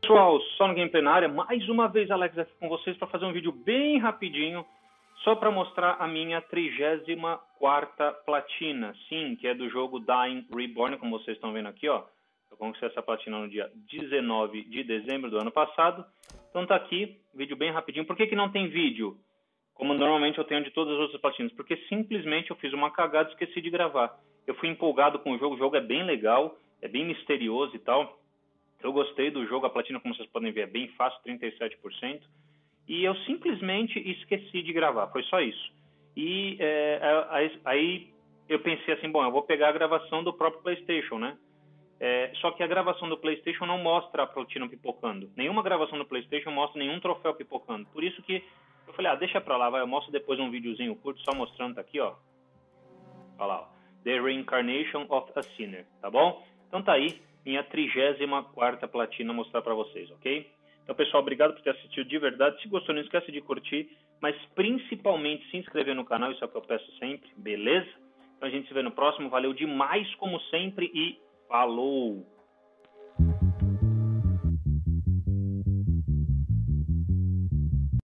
Pessoal, só no Game Plenária, mais uma vez Alex aqui com vocês para fazer um vídeo bem rapidinho, só para mostrar a minha 34ª platina, sim, que é do jogo Dying Reborn, como vocês estão vendo aqui, ó. Eu conquistei essa platina no dia 19 de dezembro do ano passado. Então tá aqui, vídeo bem rapidinho. Por que, que não tem vídeo? Como normalmente eu tenho de todas as outras platinas? Porque simplesmente eu fiz uma cagada e esqueci de gravar. Eu fui empolgado com o jogo, o jogo é bem legal, é bem misterioso e tal. Eu gostei do jogo, a platina, como vocês podem ver, é bem fácil, 37%. E eu simplesmente esqueci de gravar, foi só isso. E é, aí eu pensei assim, bom, eu vou pegar a gravação do próprio PlayStation, né? É, só que a gravação do PlayStation não mostra a platina pipocando. Nenhuma gravação do PlayStation mostra nenhum troféu pipocando. Por isso que eu falei, ah, deixa pra lá, vai, eu mostro depois um videozinho curto, só mostrando, tá aqui, ó. Olha lá, ó. The Reincarnation of a Sinner, tá bom? Então tá aí, minha 34 platina mostrar para vocês, ok? Então, pessoal, obrigado por ter assistido de verdade. Se gostou, não esquece de curtir, mas principalmente se inscrever no canal, isso é o que eu peço sempre, beleza? Então a gente se vê no próximo. Valeu demais, como sempre, e falou!